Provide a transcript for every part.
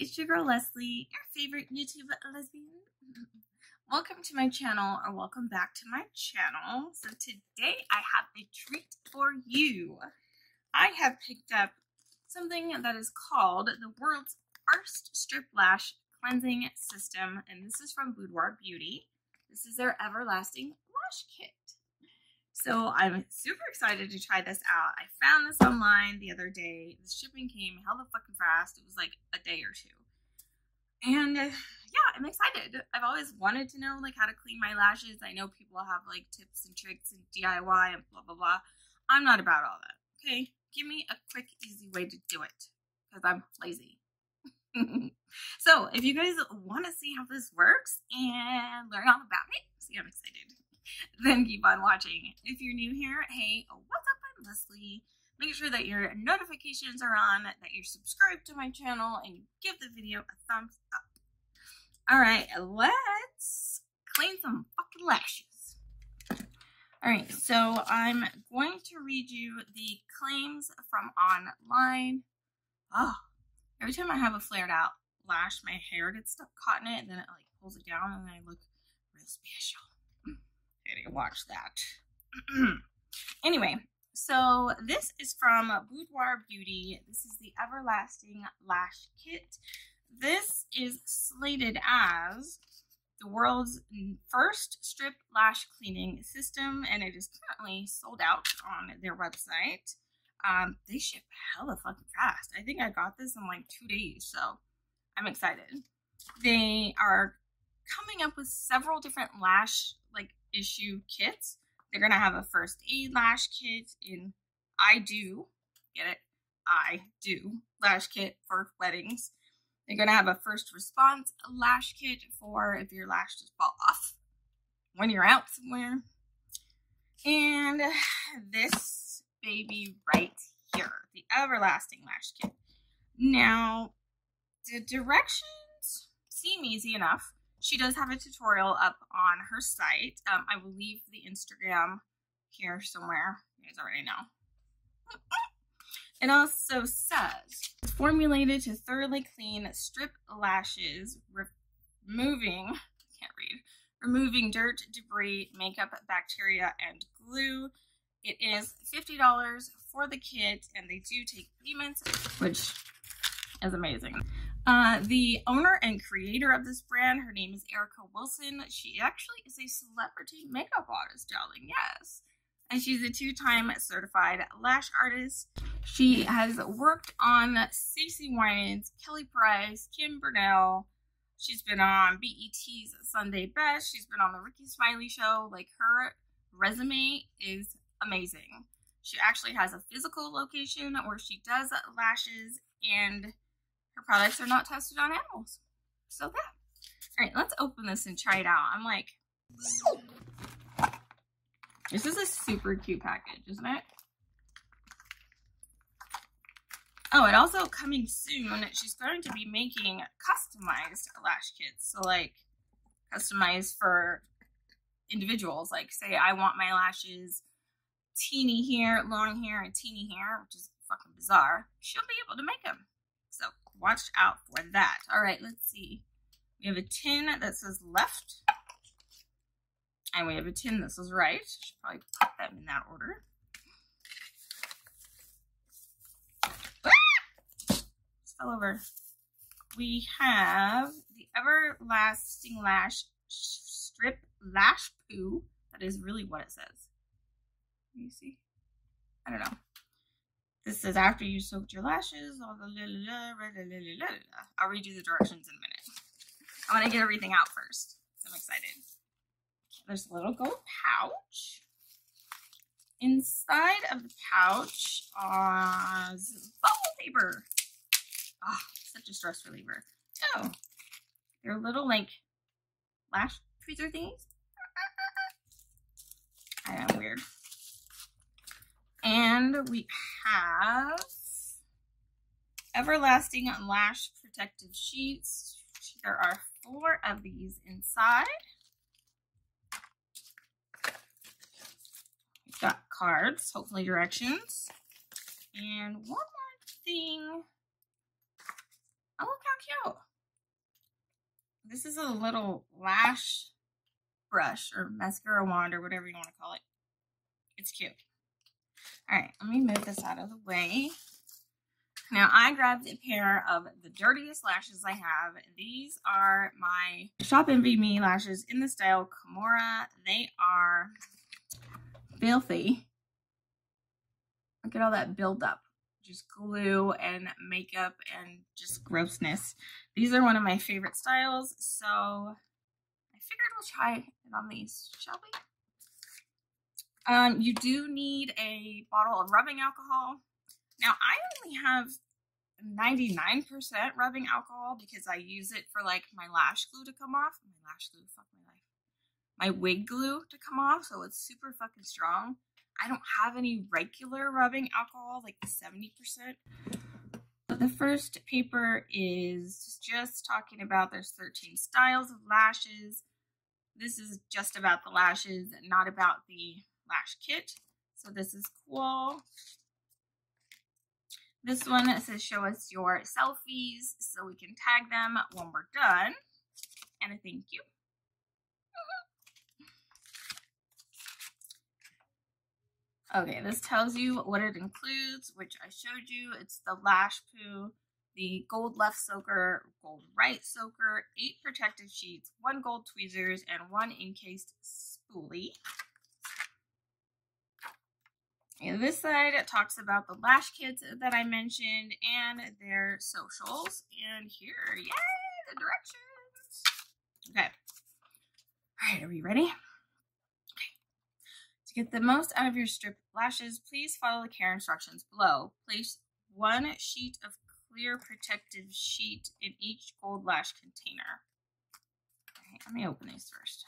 it's your girl Leslie, your favorite YouTube lesbian. Welcome to my channel, or welcome back to my channel. So today I have a treat for you. I have picked up something that is called the world's first strip lash cleansing system, and this is from Boudoir Beauty. This is their everlasting lash kit. So I'm super excited to try this out. I found this online the other day. The shipping came hella fucking fast. It was like a day or two. And uh, yeah, I'm excited. I've always wanted to know like how to clean my lashes. I know people have like tips and tricks and DIY and blah blah blah. I'm not about all that. Okay, give me a quick, easy way to do it because I'm lazy. so if you guys want to see how this works and learn all about it, see, I'm excited then keep on watching. If you're new here, hey, what's up? I'm Leslie. Make sure that your notifications are on, that you're subscribed to my channel, and you give the video a thumbs up. Alright, let's clean some fucking lashes. Alright, so I'm going to read you the claims from online. Oh, every time I have a flared out lash, my hair gets stuck caught in it, and then it like pulls it down, and I look watch that. anyway, so this is from Boudoir Beauty. This is the Everlasting Lash Kit. This is slated as the world's first strip lash cleaning system, and it is currently sold out on their website. Um, they ship hella fucking fast. I think I got this in like two days, so I'm excited. They are coming up with several different lash issue kits. They're going to have a first aid lash kit in I do, get it? I do lash kit for weddings. They're going to have a first response lash kit for if your lashes fall off when you're out somewhere. And this baby right here, the everlasting lash kit. Now, the directions seem easy enough. She does have a tutorial up on her site. Um, I will leave the Instagram here somewhere. You guys already know. It also says, it's formulated to thoroughly clean strip lashes, removing, can't read, removing dirt, debris, makeup, bacteria, and glue. It is $50 for the kit, and they do take payments, which is amazing. Uh, the owner and creator of this brand, her name is Erica Wilson. She actually is a celebrity makeup artist, darling. Yes. And she's a two-time certified lash artist. She has worked on Stacey Winans, Kelly Price, Kim Burrell. She's been on BET's Sunday Best. She's been on the Rickey Smiley Show. Like her resume is amazing. She actually has a physical location where she does lashes and her products are not tested on animals. So that. All right, let's open this and try it out. I'm like, this is a super cute package, isn't it? Oh, and also coming soon, she's going to be making customized lash kits. So like customized for individuals. Like say I want my lashes teeny here, long hair, and teeny hair, which is fucking bizarre. She'll be able to make them watch out for that. All right, let's see. We have a tin that says left. And we have a tin that says right. Should probably put them in that order. Ah! fell over. We have the Everlasting Lash Strip Lash Poo. That is really what it says. Can you see? I don't know. This says after you soaked your lashes, I'll read you the directions in a minute. I want to get everything out first. So I'm excited. There's a little gold pouch. Inside of the pouch is bubble paper. Oh, such a stress reliever. Oh, they're little like lash tweezer thingies. I am weird. And we have Everlasting Lash Protective Sheets. There are four of these inside. We've got cards, hopefully directions. And one more thing. Oh, look how cute. This is a little lash brush or mascara wand or whatever you want to call it. It's cute. All right, let me move this out of the way. Now, I grabbed a pair of the dirtiest lashes I have. These are my Shop Envy Me lashes in the style Kimora. They are filthy. Look at all that buildup. Just glue and makeup and just grossness. These are one of my favorite styles, so I figured we'll try it on these, shall we? Um, you do need a bottle of rubbing alcohol. Now, I only have 99% rubbing alcohol because I use it for like my lash glue to come off. My lash glue, fuck my life. My wig glue to come off, so it's super fucking strong. I don't have any regular rubbing alcohol, like the 70%. But the first paper is just talking about there's 13 styles of lashes. This is just about the lashes, not about the lash kit. So this is cool. This one says show us your selfies so we can tag them when we're done. And a thank you. Okay, this tells you what it includes, which I showed you. It's the Lash Poo, the Gold Left Soaker, Gold Right Soaker, eight protective sheets, one gold tweezers, and one encased spoolie. And this side talks about the lash kits that I mentioned and their socials. And here, yay, the directions. Okay. All right, are we ready? Okay. To get the most out of your strip lashes, please follow the care instructions below. Place one sheet of clear protective sheet in each gold lash container. Okay, let me open these first.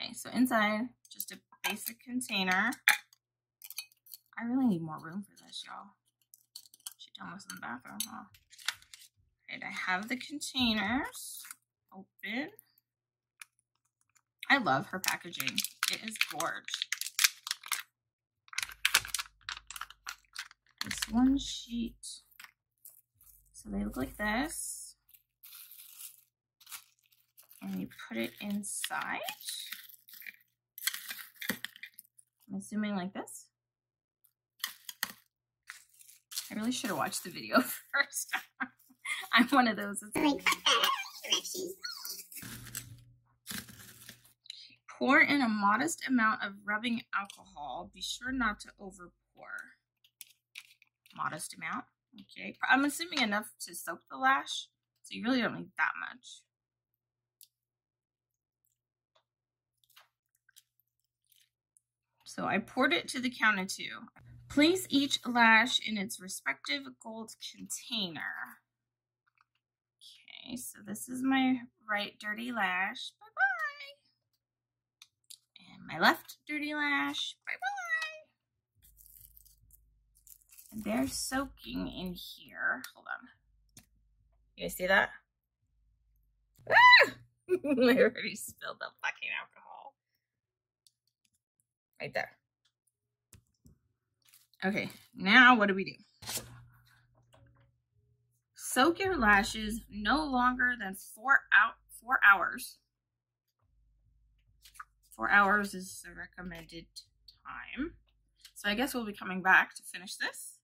Okay, so inside, just a basic container. I really need more room for this, y'all. She done this in the bathroom, huh? Right, I have the containers open. I love her packaging. It is gorgeous. This one sheet. So they look like this. And you put it inside. I'm assuming like this. I really should have watched the video first. I'm one of those. Pour in a modest amount of rubbing alcohol. Be sure not to over pour. Modest amount. Okay. I'm assuming enough to soak the lash. So you really don't need that much. So I poured it to the counter too. Place each lash in its respective gold container. Okay, so this is my right dirty lash. Bye-bye. And my left dirty lash. Bye-bye. And they're soaking in here. Hold on. You guys see that? Ah! I already spilled the fucking alcohol. Right there. Okay, now what do we do? Soak your lashes no longer than four out four hours. Four hours is the recommended time. So I guess we'll be coming back to finish this.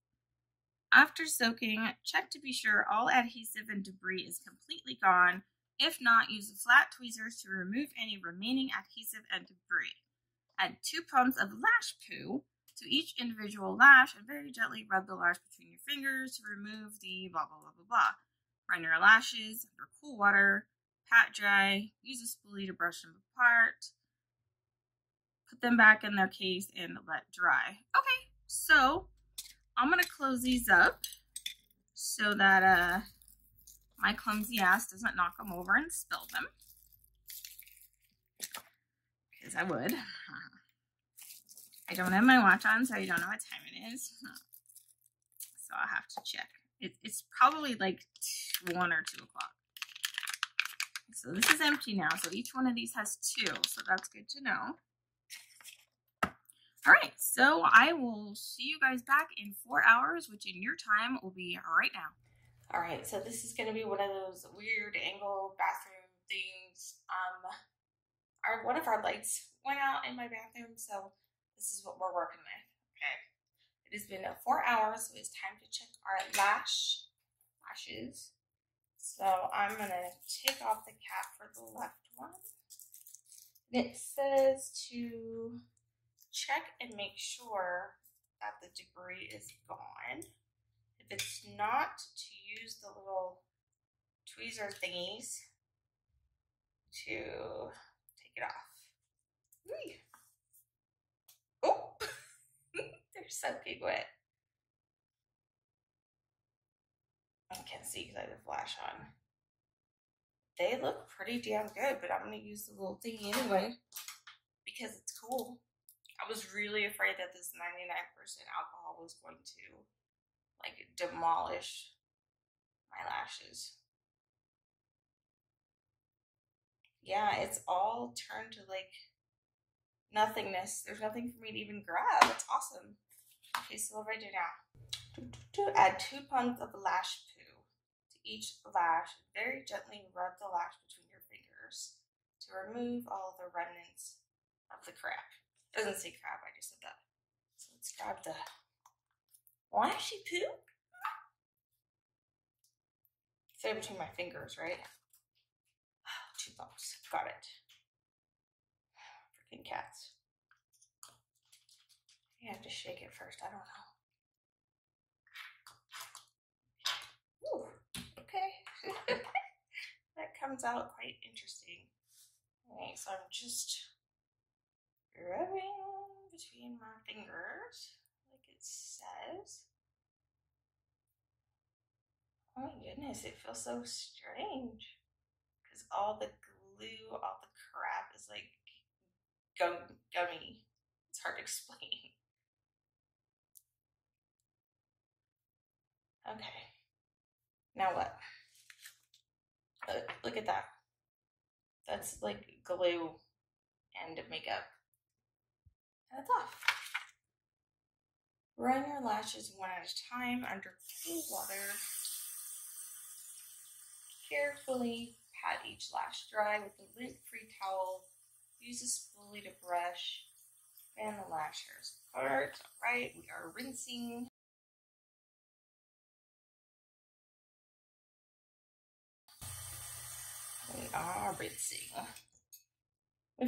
After soaking, check to be sure all adhesive and debris is completely gone. If not, use flat tweezers to remove any remaining adhesive and debris. Add two pumps of lash poo to each individual lash and very gently rub the lash between your fingers to remove the blah, blah, blah, blah, blah. Run your lashes under cool water, pat dry, use a spoolie to brush them apart, put them back in their case and let dry. Okay, so I'm to close these up so that uh, my clumsy ass doesn't knock them over and spill them. Because I would. I don't have my watch on, so I don't know what time it is. So I'll have to check. It, it's probably like 1 or 2 o'clock. So this is empty now. So each one of these has two. So that's good to know. All right. So I will see you guys back in four hours, which in your time will be right now. All right, so this is gonna be one of those weird angle bathroom things. Um, our one of our lights went out in my bathroom, so this is what we're working with. Okay, it has been four hours, so it's time to check our lash lashes. So I'm gonna take off the cap for the left one. It says to check and make sure that the debris is gone. If it's not, to use the little tweezer thingies to take it off. Whee. Oh, they're soaking wet. I can't see because I have the flash on. They look pretty damn good, but I'm going to use the little thingy anyway because it's cool. I was really afraid that this 99% alcohol was going to like demolish my lashes. Yeah, it's all turned to like nothingness. There's nothing for me to even grab. It's awesome. Okay, so what do I do now? To add two pumps of lash poo to each lash. Very gently rub the lash between your fingers to remove all the remnants of the crap. Doesn't say crap, I just said that. So let's grab the lashy poo. Say between my fingers, right? Two bumps. Got it. Freaking cats. You have to shake it first. I don't know. Ooh, okay. that comes out quite interesting. Okay, so I'm just rubbing between my fingers, like it says. Oh my goodness, it feels so strange. Because all the glue, all the crap is like gum gummy. It's hard to explain. Okay. Now what? Look, look at that. That's like glue and makeup. And it's off. Run your lashes one at a time under cool water. Carefully pat each lash dry with a lint-free towel. Use a spoolie to brush and the lash hairs apart. All right, we are rinsing. We are rinsing.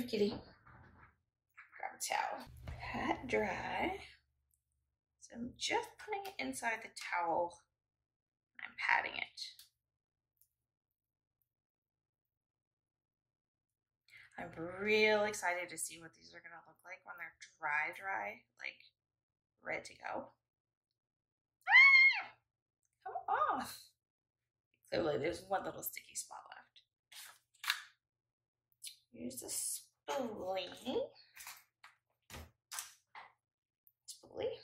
Kitty. Grab a towel. Pat dry. So I'm just putting it inside the towel. I'm patting it. I'm real excited to see what these are going to look like when they're dry, dry, like ready to go. Ah! Come off. Clearly, there's one little sticky spot Use the spoolie. Spoolie.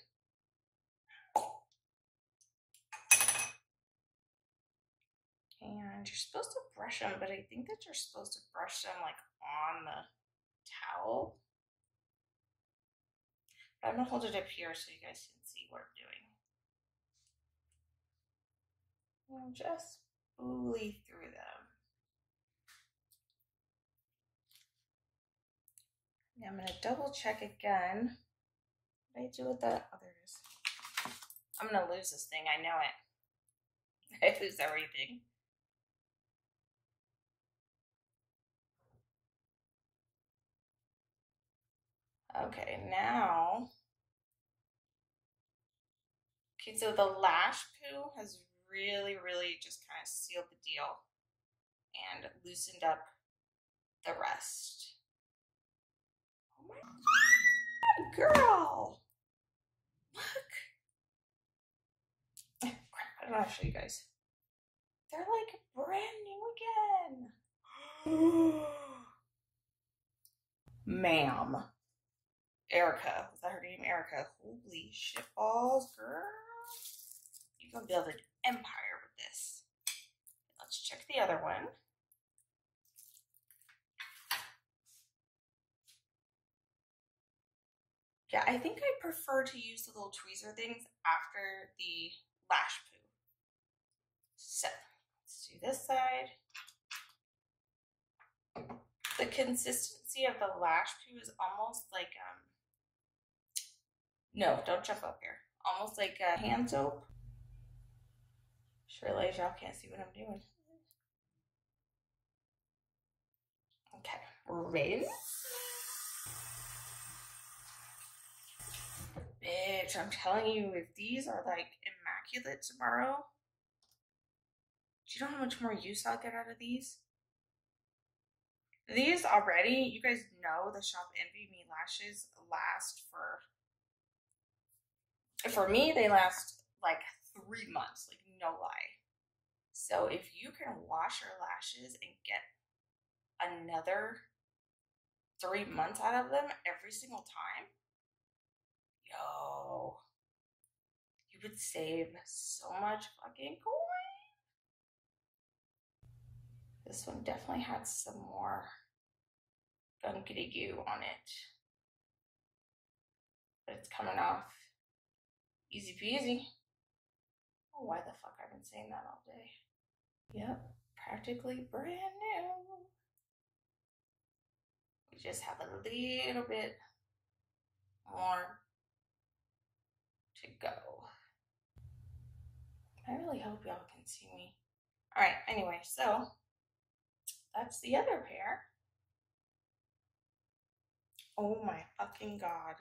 And you're supposed to brush them, but I think that you're supposed to brush them like on the towel. But I'm gonna hold it up here so you guys can see what I'm doing. And just spoolie through them. Now I'm gonna double check again. What did I do with it is. I'm gonna lose this thing, I know it. I lose everything. Okay, now. Okay, so the lash poo has really, really just kind of sealed the deal and loosened up the rest. Girl! Look! Crap, I don't want to show you guys. They're like brand new again. Ma'am. Erica. Was that her name? Erica. Holy shit balls, girl. You're gonna build an empire with this. Let's check the other one. Yeah, I think I prefer to use the little tweezer things after the lash poo. So let's do this side. The consistency of the lash poo is almost like um no, don't jump up here. Almost like a hand soap. Sure, ladies, y'all can't see what I'm doing. Okay, rinse. Bitch, I'm telling you, if these are like immaculate tomorrow, do you know how much more use I'll get out of these? These already, you guys know the Shop Envy Me lashes last for, for me, they last like three months, like no lie. So if you can wash your lashes and get another three months out of them every single time, yo, you would save so much fucking coin. This one definitely had some more gunkity goo on it. But it's coming off easy peasy. Oh, why the fuck I've been saying that all day. Yep, practically brand new. We just have a little bit more to go. I really hope y'all can see me. All right, anyway, so that's the other pair. Oh my fucking god.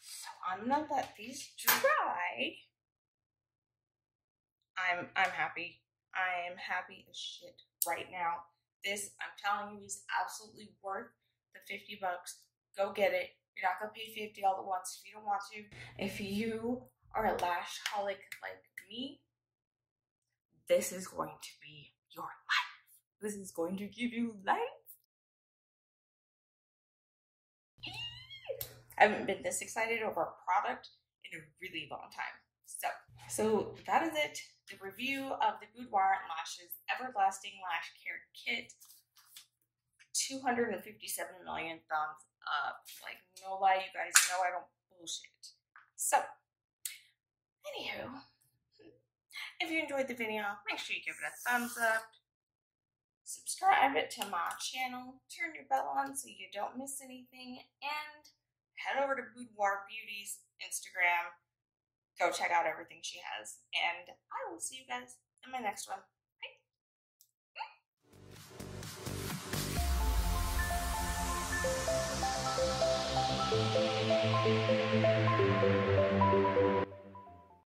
So I'm gonna let these dry. I'm I'm happy. I am happy as shit right now. This I'm telling you is absolutely worth the 50 bucks. Go get it. You're not gonna pay 50 all at once if you don't want to. If you are a lash holic like me, this is going to be your life. This is going to give you life. I haven't been this excited over a product in a really long time. So, so that is it. The review of the Boudoir Lashes Everlasting Lash Care Kit. 257 million thumbs up. Like, no lie, you guys know I don't bullshit. So, anywho, if you enjoyed the video, make sure you give it a thumbs up. Subscribe it to my channel. Turn your bell on so you don't miss anything. And head over to Boudoir Beauty's Instagram. Go check out everything she has. And I will see you guys in my next one. Bye. Mm. Thank you.